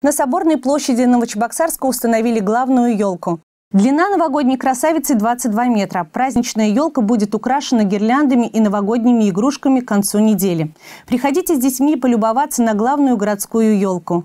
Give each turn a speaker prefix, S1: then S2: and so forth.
S1: На Соборной площади Новочебоксарска установили главную елку. Длина новогодней красавицы 22 метра. Праздничная елка будет украшена гирляндами и новогодними игрушками к концу недели. Приходите с детьми полюбоваться на главную городскую елку.